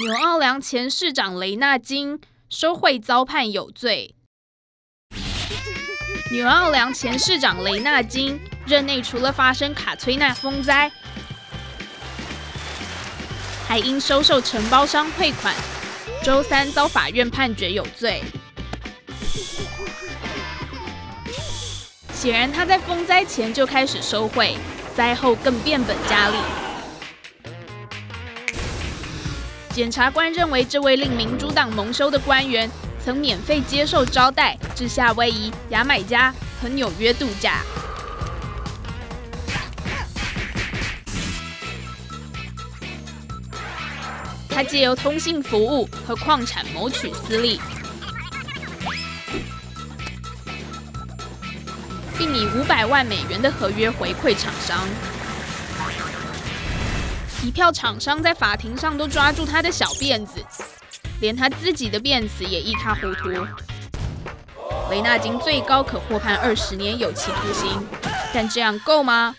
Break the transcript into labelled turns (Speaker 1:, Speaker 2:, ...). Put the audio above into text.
Speaker 1: 纽奥良前市长雷纳金收贿遭判有罪。纽奥良前市长雷纳金任内除了发生卡崔娜风灾，还因收受承包商汇款，周三遭法院判决有罪。显然，他在风灾前就开始收贿，灾后更变本加厉。检察官认为，这位令民主党蒙羞的官员曾免费接受招待，至夏威夷、牙买加和纽约度假。他借由通信服务和矿产谋取私利。并以五百万美元的合约回馈厂商，一票厂商在法庭上都抓住他的小辫子，连他自己的辫子也一塌糊涂。维纳金最高可获判二十年有期徒刑，但这样够吗？